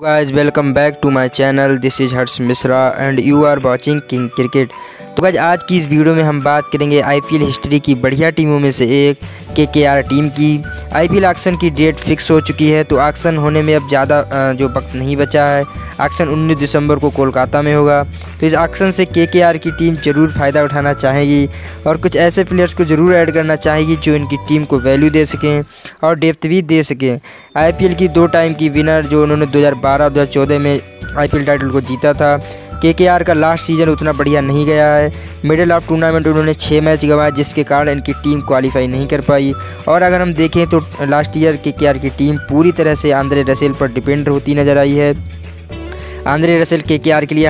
guys welcome back to my channel. This is Harsh Misra and you are watching King Cricket तो guys आज की इस video में हम बात करेंगे आईपीएल हिस्ट्री की बढ़िया टीमों में से एक के के आर टीम की। आईपीएल एक्शन की डेट फिक्स हो चुकी है तो एक्शन होने में अब ज़्यादा जो वक्त नहीं बचा है। एक्शन 19 दिसंबर को कोलकाता में होगा। तो इस एक्शन से के के टीम ज़रूर फ़ायदा उठाना चाहेगी, और कुछ ऐसे प्लेयर्स को ज़रूर ऐड करना चाहेगी जो इनकी टीम को वैल्यू दे सकें और डेप्थ भी दे सकें। आई की दो टाइम की विनर जो उन्होंने दो हज़ार में आईपीएल टाइटल को जीता था के के लास्ट सीज़न उतना बढ़िया नहीं गया है। मिडिल ऑफ़ टूर्नामेंट उन्होंने छः मैच गंवाए, जिसके कारण इनकी टीम क्वालिफाई नहीं कर पाई। और अगर हम देखें तो लास्ट ईयर के के आर की टीम पूरी तरह से आंद्रे रसेल पर डिपेंड होती नज़र आई है। आंद्रे रसेल के के आर के लिए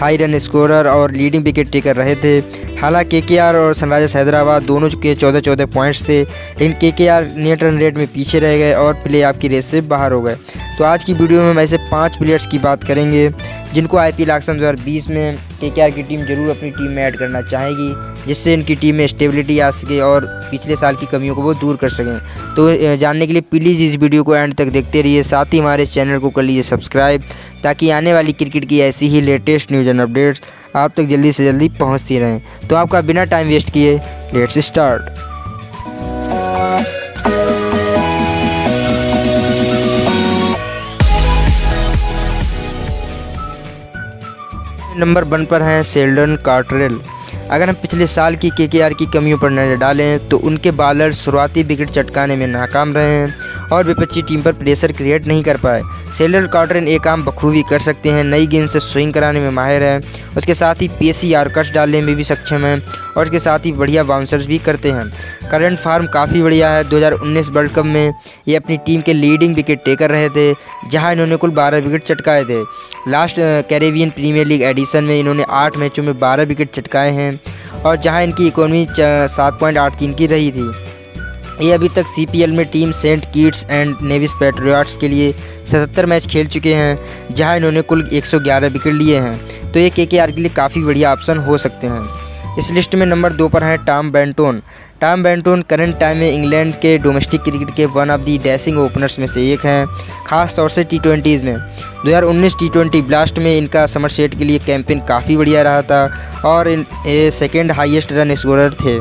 हाई रन स्कोरर और लीडिंग विकेट टेकर रहे थे। हालाँकि के आर और सनराइजर्स हैदराबाद दोनों के चौदह चौदह पॉइंट्स थे। लेकिन के K are net run rate में पीछे रह गए और प्ले ऑफ़ की रेस से बाहर हो गए। तो आज की वीडियो में हम ऐसे पाँच प्लेयर्स की बात करेंगे। जिनको आई पी एल एक्शन दो में के के टीम ज़रूर अपनी टीम में ऐड करना चाहेगी, जिससे इनकी टीम में स्टेबिलिटी आ सके और पिछले साल की कमियों को वो दूर कर सकें। तो जानने के लिए प्लीज़ इस वीडियो को एंड तक देखते रहिए, साथ ही हमारे चैनल को कर लीजिए सब्सक्राइब ताकि आने वाली क्रिकेट की ऐसी ही लेटेस्ट न्यूज़ एंड अपडेट्स आप तक जल्दी से जल्दी पहुँचती रहें। तो आपका बिना टाइम वेस्ट किए लेट्स स्टार्ट नंबर वन पर हैं सेल्डन कार्टरेल। अगर हम पिछले साल की के की कमियों पर नज़र डालें तो उनके बॉलर शुरुआती विकेट चटकाने में नाकाम रहे हैं और विपक्षी टीम पर प्रेशर क्रिएट नहीं कर पाए। सेलर कॉटरन एक काम बखूबी कर सकते हैं, नई गेंद से स्विंग कराने में माहिर है। उसके साथ ही पेसी कट डालने में भी सक्षम हैं और इसके साथ ही बढ़िया बाउंसर्स भी करते हैं। करंट फार्म काफ़ी बढ़िया है। 2019 वर्ल्ड कप में ये अपनी टीम के लीडिंग विकेट टेकर रहे थे, जहाँ इन्होंने कुल 12 विकेट चटकाए थे। Last Caribbean Premier League edition में इन्होंने आठ मैचों में बारह विकेट चटकाए हैं और जहाँ इनकी इकोनॉमी सात पॉइंट आठ तीन की रही थी। ये अभी तक सीपीएल में team Saint Kitts and Nevis Patriots के लिए 77 मैच खेल चुके हैं, जहाँ इन्होंने कुल 111 विकेट लिए हैं। तो ये के आर के लिए काफ़ी बढ़िया ऑप्शन हो सकते हैं। इस लिस्ट में नंबर दो पर हैं Tom Banton. Tom Banton current time में इंग्लैंड के डोमेस्टिक क्रिकेट के one of the dashing openers में से एक हैं, खास तौर से टी ट्वेंटीज़ में। 2019 टी ट्वेंटी ब्लास्ट में इनका समर सेट के लिए कैंपेन काफ़ी बढ़िया रहा था और ये सेकेंड हाइएस्ट रन स्कोरर थे,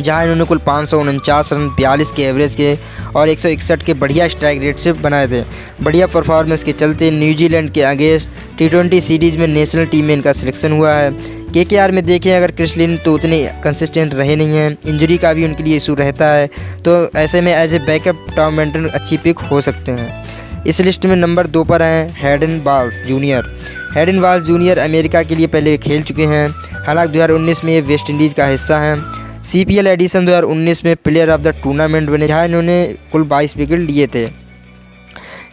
जहाँ इन्होंने कुल पाँच सौ उनचास रन, बयालीस के एवरेज के और एक सौ इकसठ के बढ़िया स्ट्राइक रेट से बनाए थे। बढ़िया परफॉर्मेंस के चलते न्यूजीलैंड के अगेंस्ट टी सीरीज़ में नेशनल टीम में इनका सिलेक्शन हुआ है। के के आर में देखें, अगर क्रिसलिन तो उतने कंसिस्टेंट रहे नहीं हैं इंजरी का भी उनके लिए इशू रहता है तो ऐसे में as a backup Tom Banton अच्छी पिक हो सकते हैं। इस लिस्ट में नंबर दो पर हैं Hayden Walsh junior Hayden Walsh junior America के लिए पहले खेल चुके हैं, हालाँकि 2019 में ये वेस्ट इंडीज़ का हिस्सा हैं। सी पी एल एडिशन दो हज़ार उन्नीस में प्लेयर ऑफ़ द टूर्नामेंट बने, जहाँ इन्होंने कुल बाईस विकेट लिए थे।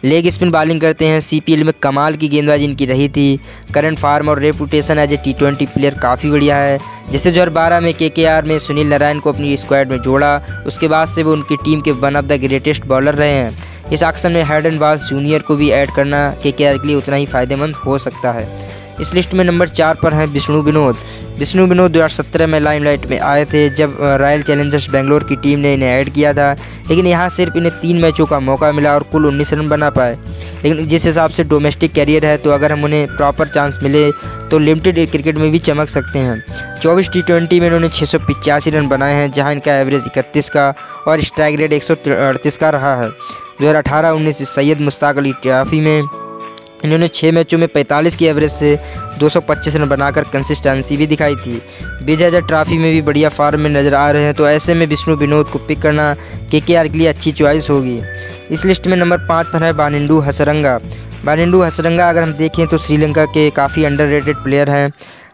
लेग स्पिन बॉलिंग करते हैं। सीपीएल में कमाल की गेंदबाजी इनकी रही थी। करंट फार्म और reputation as a T twenty player काफ़ी बढ़िया है। जैसे दो बारह में के के आर में सुनील नारायण को अपनी स्क्वाड में जोड़ा। उसके बाद से वो उनकी टीम के one of the greatest bowler रहे हैं। इस एक्शन में हेड एंड बाल जूनियर को भी ऐड करना के के लिए उतना ही फ़ायदेमंद हो सकता है। इस लिस्ट में नंबर चार पर हैं विष्णु विनोद। विष्णु विनोद 2017 में लाइमलाइट में आए थे, जब रॉयल चैलेंजर्स बेंगलोर की टीम ने इन्हें ऐड किया था, लेकिन यहाँ सिर्फ़ इन्हें तीन मैचों का मौका मिला और कुल उन्नीस रन बना पाए। लेकिन जिस हिसाब से डोमेस्टिक कैरियर है तो अगर हम उन्हें प्रॉपर चांस मिले तो लिमिटेड क्रिकेट में भी चमक सकते हैं। चौबीस टी ट्वेंटी में इन्होंने छः रन बनाए हैं, जहाँ इनका एवरेज इकतीस का और स्ट्राइक रेट एक सौ अड़तीस का रहा है। दो हज़ार अठारह उन्नीस सैयद मुश्ताक अली ट्रॉफी में इन्होंने छः मैचों में 45 की एवरेज से 225 रन बनाकर कंसिस्टेंसी भी दिखाई थी। विजय हज़ार ट्रॉफी में भी बढ़िया फार्म में नज़र आ रहे हैं तो ऐसे में विष्णु विनोद को पिक करना के के के लिए अच्छी चॉइस होगी। इस लिस्ट में नंबर पाँच पर है बानिंडू हसरंगा। बानिंडू हसरंगा अगर हम देखें तो श्रीलंका के काफ़ी अंडर प्लेयर हैं।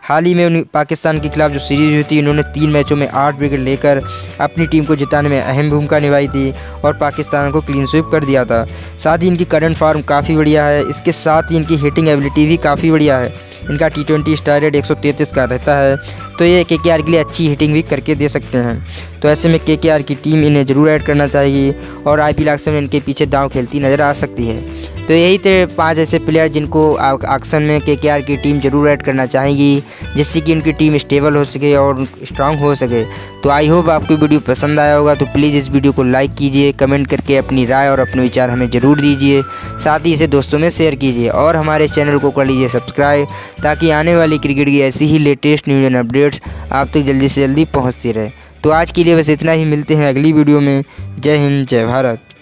हाल ही में पाकिस्तान के खिलाफ जो सीरीज़ हुई थी, इन्होंने तीन मैचों में आठ विकेट लेकर अपनी टीम को जिताने में अहम भूमिका निभाई थी और पाकिस्तान को क्लीन स्वीप कर दिया था। साथ ही इनकी करंट फार्म काफ़ी बढ़िया है। इसके साथ ही इनकी हिटिंग एबिलिटी भी काफ़ी बढ़िया है। इनका टी ट्वेंटी स्टार रेट एक सौ तैंतीस का रहता है। तो ये के के आर के लिए अच्छी हिटिंग भी करके दे सकते हैं। तो ऐसे में के के आर की टीम इन्हें ज़रूर ऐड करना चाहिए और आई पी में इनके पीछे दाव खेलती नज़र आ सकती है। तो यही थे पाँच ऐसे प्लेयर जिनको आक्सन में के की टीम ज़रूर ऐड करना चाहेंगी, जिससे कि उनकी टीम स्टेबल हो सके और स्ट्रांग हो सके। तो आई होप आपको वीडियो पसंद आया होगा तो प्लीज़ इस वीडियो को लाइक कीजिए कमेंट करके अपनी राय और अपने विचार हमें ज़रूर दीजिए। साथ ही इसे दोस्तों में शेयर कीजिए और हमारे चैनल को कर लीजिए सब्सक्राइब ताकि आने वाली क्रिकेट की ऐसी ही लेटेस्ट न्यूज़ एंड अपडेट्स आप तक जल्दी से जल्दी पहुँचती रहे। तो आज के लिए बस इतना ही, मिलते हैं अगली वीडियो में। जय हिंद, जय भारत।